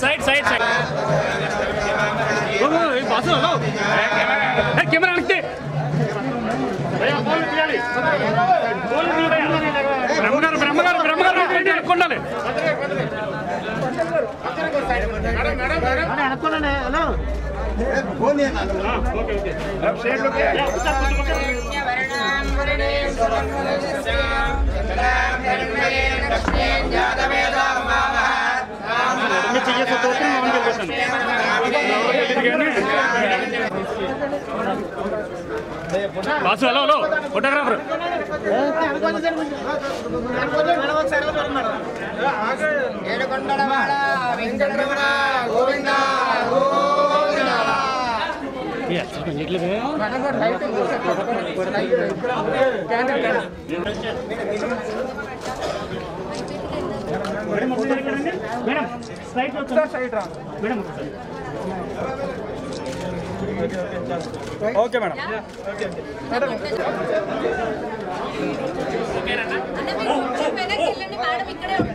Side side side boss hello camera అడిగితే బ్రహ్మగారు బ్రహ్మగారు బ్రహ్మగారు అనుకోండి బాసు హలో హలో ఫోటోగ్రాఫర్ ఏడుకొండవాడ వెంకటరమణ ఓకే మేడం అన్న మీరు కొంచెం వెనక్కి వెళ్ళండి మేడం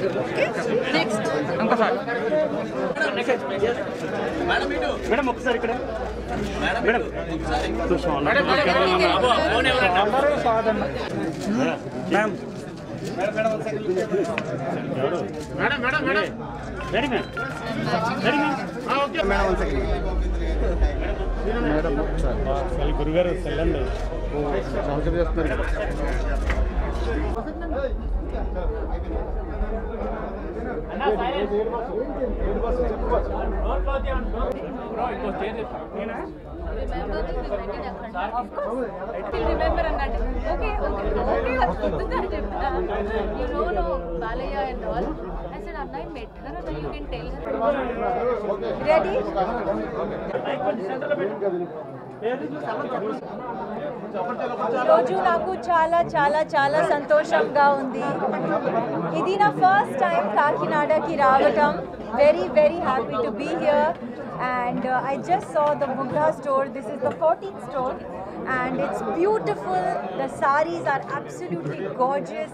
next madam ఒకసారి ఇక్కడ. Madam. Madam madam madam ready ma'am ready ma'am okay. Madam అసలు గురుగారు సెల్లండి. Anna, silence. Don't close down. Bro, it was changed. Remember the second effort. Of course. I will remember Anna. Okay, okay. Okay, what's the You know, no, Balaya and all. I said, Anna, I met her and you can tell her. Ready? I could settle a bit. Where is the salad? రోజు నాకు చాలా చాలా చాలా సంతోషంగా ఉంది. ఇది నా first time కాకినాడకి రావటం. Very very happy to be here and I just saw the Bugga store this is the fourteen store and it's beautiful. The saris are absolutely gorgeous,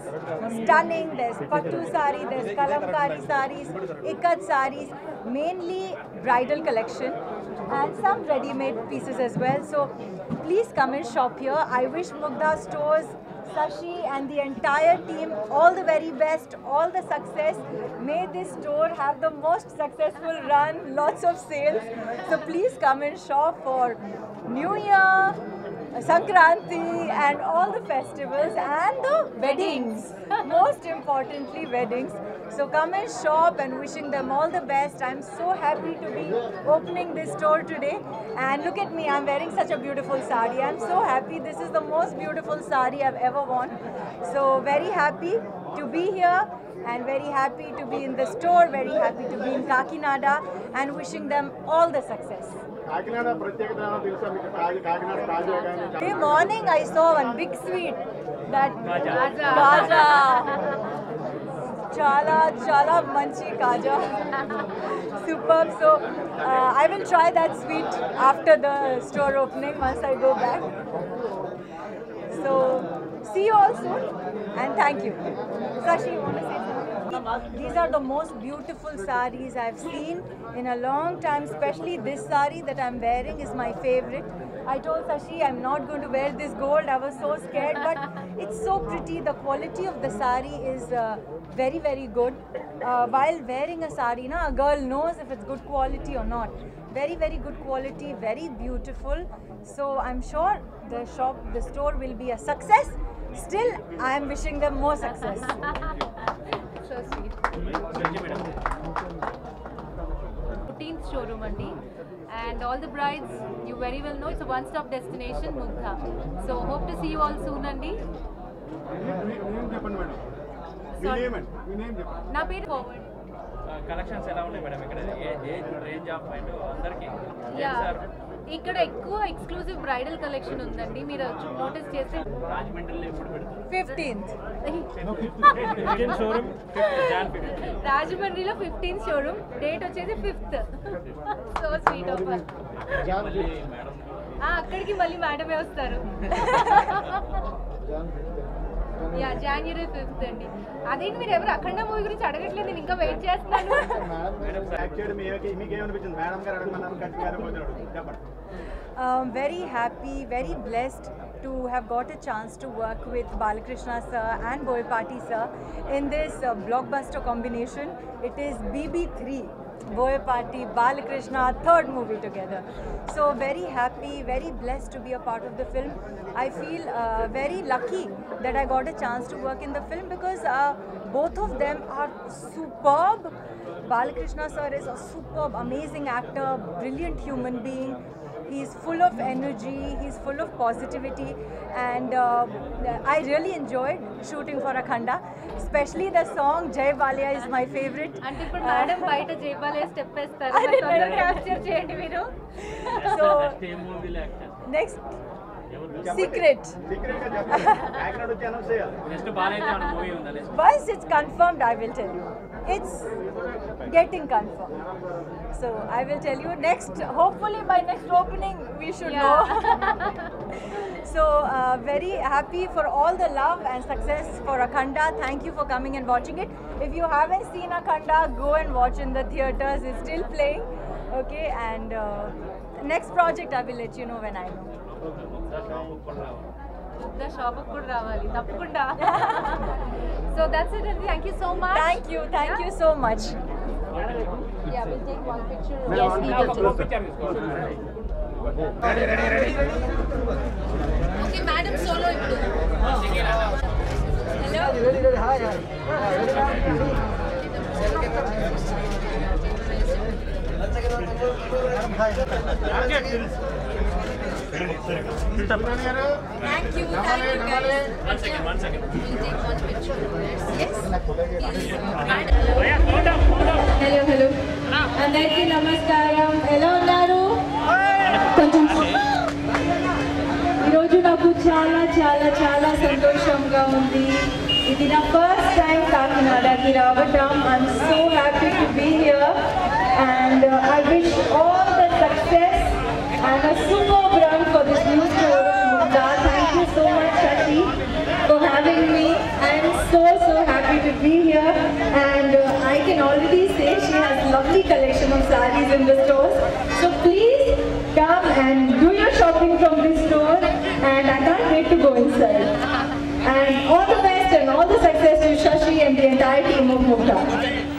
stunning. There's pattu sari, there's kalamkari saris, ikat saris, mainly bridal collection, and some ready-made pieces as well. So please come and shop here. I wish Mugdha stores. Sashi and the entire team all the very best, all the success. May this store have the most successful run, lots of sales. So please come and shop for New Year, Sankranti and all the festivals and the weddings. Most importantly, weddings. So come and shop and wishing them all the best. I'm so happy to be opening this store today. And look at me, I'm wearing such a beautiful sari. I'm so happy. This is the most beautiful sari I've ever worn. So very happy to be here and very happy to be in the store, very happy to be in Kakinada and wishing them all the success. Today morning I saw one big sweet that Gaja. Gaja. Chala Chala Manchi Kaja. Superb. So uh, I will try that sweet after the store opening once I go back. So see you all soon and thank you. Sashi, you want to say something? These are the most beautiful saris I've seen in a long time, especially this sari that I'm wearing is my favorite. I told Sashi I'm not going to wear this gold. I was so scared, but it's so pretty. The quality of the sari is uh, very, very good. Uh, while wearing a sari, na, a girl knows if it's good quality or not. Very, very good quality, very beautiful. So I'm sure the shop, the store will be a success. Still, I am wishing them more success. So sweet fourteenth showroom అండి and all the brides you very well know it's one stop destination Mugdha so hope to see you all soon అండి నా పేరు forward collections ఎలా ఉన్నాయి madam ఇక్కడ ఏ- range of అందరికి ఇక్కడ ఎక్కువ ఎక్స్క్లూజివ్ బ్రైడల్ కలెక్షన్ ఉందండి. మీరు నోటీస్ చేస్తే రాజమండ్రిలో ఎప్పుడు పెడతారు? ఫిఫ్టీన్త్ రాజమండ్రిలో ఫిఫ్టీన్త్ షోరూమ్ డేట్ వచ్చేసి ఫిఫ్త్ సో స్వీట్ ఆఫర్ మళ్ళీ మేడం అక్కడికి మళ్ళీ మేడమే వస్తారు. యా జనవరి ఫిఫ్త్ అండి. అదేంటి మీరు ఎవరు అఖండ మూవీ గురించి అడగట్లేదు నేను ఇంకా వెయిట్ చేస్తున్నాను. మేడం మీకు మేడం గారు చెప్పండి. Um, very happy, very blessed to have got a chance to work with Balakrishna sir and Boyapati sir in this uh, blockbuster combination. It is BB3, Boyapati, Balakrishna, third movie together. So very happy, very blessed to be a part of the film. I feel uh, very lucky that I got a chance to work in the film because uh, both of them are superb. Balakrishna sir is a superb, amazing actor, brilliant human being. He's full of energy, he's full of positivity, and uh, I really enjoyed shooting for Akhanda. Especially the song Jai Balayya is my favorite. And ఇప్పుడు uh, Secret. Secret. జై Balayya step వేస్తారు capture చేయండి మీరు so next secret but it's confirmed I will tell you it's getting confirmed. So I will tell you next, hopefully by next opening we should yeah. know. so uh, very happy for all the love and success for Akhanda. Thank you for coming and watching it. If you haven't seen Akhanda, go and watch in the theatres. It's still playing. Okay, and uh, next project I will let you know when I know Mugdha shop కూడా రావాలి తప్పకుండా so that's it అండి thank you so much Thank you, thank you so much. Yeah will take one picture Yes, we will take. Okay madam solo ఇప్పుడు hello Thank you, thank you guys. One second one second We'll take one picture. Yes. భయ్యా photo photo hello hello అందరికీ నమస్కారం ఎలా ఉన్నారు కొంచెం ఈరోజు నాకు చాలా చాలా చాలా సంతోషంగా ఉంది ఇది నా ఫస్ట్ టైం కాకినాడకి రావటం I'm so happy to be here and I wish all the success and a super run for this new store of Thank you so much, Shashi, for having me. I'm so, so happy to be here. And uh, I can already say she has lovely collection of saris in the stores. So please come and do your shopping from this store. And I can't wait to go inside. And all the best and all the success to Shashi and the entire team of Mugdha.